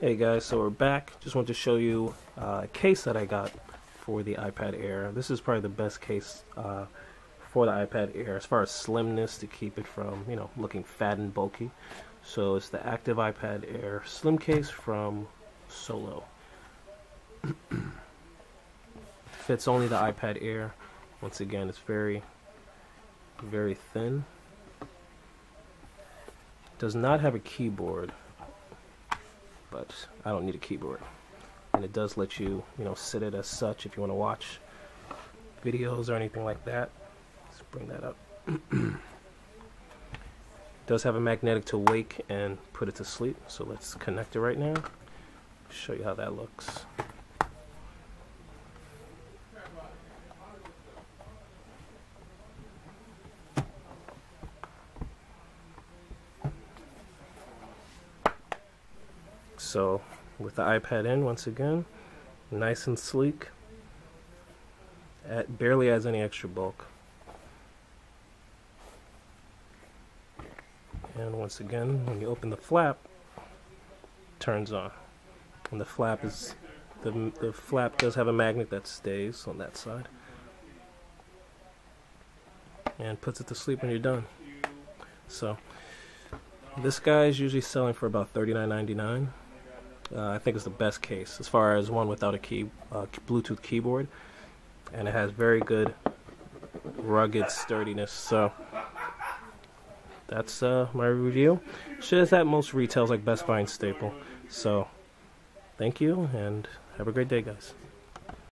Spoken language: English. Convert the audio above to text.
Hey guys, so we're back. Just want to show you uh, a case that I got for the iPad Air. This is probably the best case uh, for the iPad Air as far as slimness to keep it from, you know, looking fat and bulky. So it's the Active iPad Air Slim Case from Solo. Fits only the iPad Air. Once again, it's very, very thin. Does not have a keyboard but I don't need a keyboard. And it does let you, you know, sit it as such if you want to watch videos or anything like that. Let's bring that up. It does have a magnetic to wake and put it to sleep. So let's connect it right now. Show you how that looks. So with the iPad in once again, nice and sleek. It barely adds any extra bulk. And once again, when you open the flap, turns on. And the flap is the the flap does have a magnet that stays on that side. And puts it to sleep when you're done. So this guy is usually selling for about $39.99. Uh, I think it's the best case as far as one without a key uh, Bluetooth keyboard, and it has very good rugged sturdiness. So that's uh, my review. Should at most retails like Best Buy and Staple. So thank you and have a great day, guys.